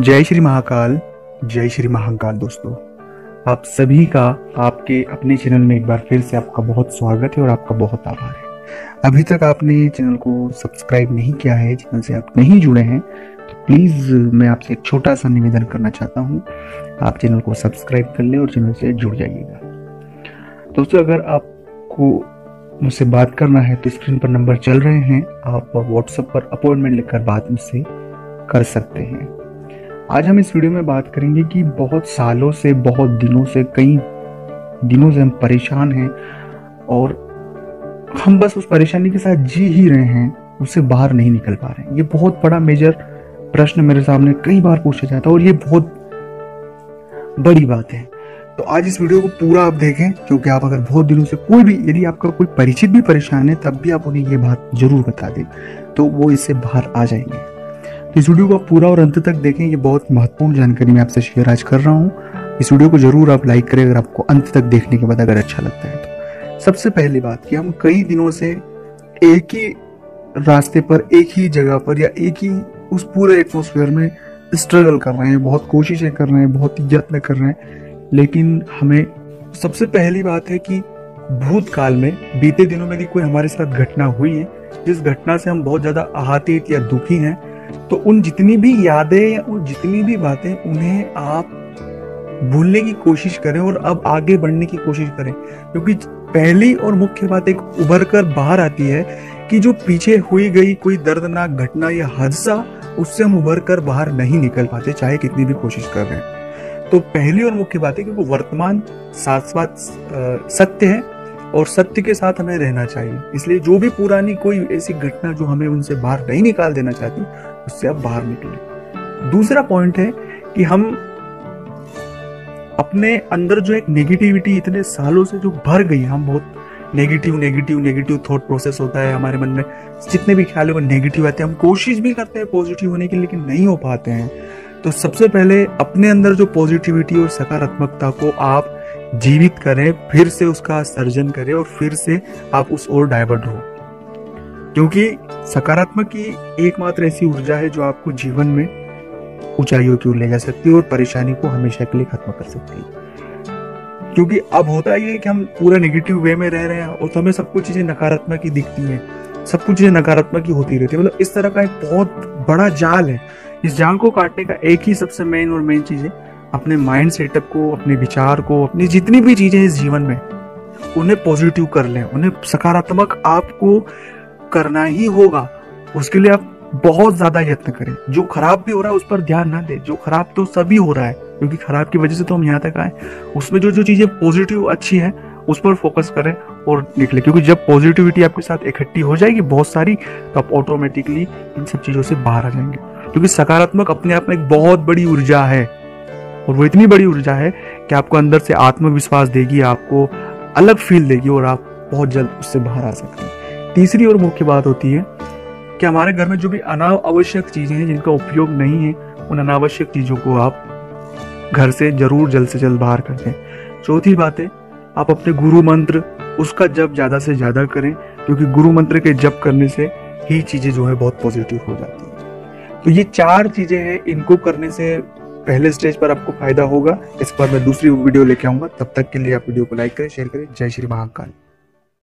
जय श्री महाकाल, जय श्री महाकाल दोस्तों। आप सभी का, आपके अपने चैनल में एक बार फिर से आपका बहुत स्वागत है और आपका बहुत आभार है। अभी तक आपने चैनल को सब्सक्राइब नहीं किया है, चैनल से आप नहीं जुड़े हैं तो प्लीज़ मैं आपसे एक छोटा सा निवेदन करना चाहता हूँ। आप चैनल को सब्सक्राइब कर लें और चैनल से जुड़ जाइएगा। दोस्तों, अगर आपको मुझसे बात करना है तो स्क्रीन पर नंबर चल रहे हैं। आप व्हाट्सएप पर अपॉइंटमेंट लेकर बात मुझसे कर सकते हैं। आज हम इस वीडियो में बात करेंगे कि बहुत सालों से, बहुत दिनों से, कई दिनों से हम परेशान हैं और हम बस उस परेशानी के साथ जी ही रहे हैं, उससे बाहर नहीं निकल पा रहे हैं। ये बहुत बड़ा मेजर प्रश्न मेरे सामने कई बार पूछा जाता है और ये बहुत बड़ी बात है। तो आज इस वीडियो को पूरा आप देखें क्योंकि आप अगर बहुत दिनों से कोई भी, यदि आपका कोई परिचित भी परेशान है, तब भी आप उन्हें ये बात ज़रूर बता दें। तो वो इससे बाहर आ जाएँगे। तो इस वीडियो को आप पूरा और अंत तक देखें। ये बहुत महत्वपूर्ण जानकारी मैं आपसे शेयर आज कर रहा हूँ। इस वीडियो को ज़रूर आप लाइक करें अगर आपको अंत तक देखने के बाद अगर अच्छा लगता है तो। सबसे पहली बात कि हम कई दिनों से एक ही रास्ते पर, एक ही जगह पर या एक ही उस पूरे एटमोसफेयर में स्ट्रगल कर रहे हैं। बहुत कोशिशें कर रहे हैं, बहुत यत्न कर रहे हैं। लेकिन हमें सबसे पहली बात है कि भूतकाल में, बीते दिनों में यदि कोई हमारे साथ घटना हुई है। जिस घटना से हम बहुत ज़्यादा आहतित या दुखी हैं तो उन जितनी भी यादें या उन जितनी भी बातें, उन्हें आप भूलने की कोशिश करें और अब आगे बढ़ने की कोशिश करें। क्योंकि पहली और मुख्य बात एक उभर कर बाहर आती है कि जो पीछे हुई गई कोई दर्दनाक घटना या हादसा, उससे हम उभर कर बाहर नहीं निकल पाते, चाहे कितनी भी कोशिश कर रहे हैं। तो पहली और मुख्य बात है कि वो वर्तमान शाश्वत सत्य है और सत्य के साथ हमें रहना चाहिए। इसलिए जो भी पुरानी कोई ऐसी घटना जो हमें उनसे बाहर नहीं निकाल देना चाहती उससे आप बाहर निकले। दूसरा पॉइंट है कि हम अपने अंदर जो एक नेगेटिविटी इतने सालों से जो भर गई हम बहुत negative negative negative thought process होता है हमारे मन में। जितने भी ख्याल वो नेगेटिव आते हैं, हम कोशिश भी करते हैं पॉजिटिव होने की, लेकिन नहीं हो पाते हैं। तो सबसे पहले अपने अंदर जो पॉजिटिविटी और सकारात्मकता को आप जीवित करें, फिर से उसका सर्जन करें और फिर से आप उस ओर डाइवर्ट हो। क्योंकि सकारात्मक की एकमात्र ऐसी ऊर्जा है जो आपको जीवन में ऊंचाइयों की ओर ले जा सकती है और परेशानी को हमेशा के लिए खत्म कर सकती है। क्योंकि अब होता ही है कि हम पूरा नेगेटिव वे में रह रहे हैं और तो हमें सब कुछ चीज़ें नकारात्मक ही दिखती हैं। सब कुछ चीज़ें नकारात्मक ही होती रहती है। मतलब इस तरह का एक बहुत बड़ा जाल है। इस जाल को काटने का एक ही सबसे मेन और मेन चीज़ है अपने माइंड सेटअप को, अपने विचार को, अपनी जितनी भी चीज़ें इस जीवन में, उन्हें पॉजिटिव कर लें। उन्हें सकारात्मक आपको करना ही होगा, उसके लिए आप बहुत ज़्यादा यत्न करें। जो खराब भी हो रहा है, उस पर ध्यान ना दें। जो खराब तो सभी हो रहा है, क्योंकि खराब की वजह से तो हम यहाँ तक आए। उसमें जो जो चीज़ें पॉजिटिव अच्छी है, उस पर फोकस करें और निकले क्योंकि जब पॉजिटिविटी आपके साथ इकट्ठी हो जाएगी बहुत सारी तो आप ऑटोमेटिकली इन सब चीज़ों से बाहर आ जाएँगे। क्योंकि सकारात्मक अपने आप में एक बहुत बड़ी ऊर्जा है, और वो इतनी बड़ी ऊर्जा है कि आपको अंदर से आत्मविश्वास देगी, आपको अलग फील देगी और आप बहुत जल्द उससे बाहर आ सकते हैं। तीसरी और मुख्य बात होती है कि हमारे घर में जो भी अनावश्यक चीज़ें हैं, जिनका उपयोग नहीं है, उन अनावश्यक चीज़ों को आप घर से ज़रूर जल्द से जल्द बाहर कर दें। चौथी बात है, आप अपने गुरु मंत्र उसका जप ज़्यादा से ज़्यादा करें, क्योंकि गुरु मंत्र के जप करने से ही चीज़ें जो है बहुत पॉजिटिव हो जाती है। तो ये चार चीज़ें हैं, इनको करने से पहले स्टेज पर आपको फ़ायदा होगा। इस पर मैं दूसरी वीडियो लेके आऊँगा। तब तक के लिए आप वीडियो को लाइक करें शेयर करें। जय श्री महाकाल।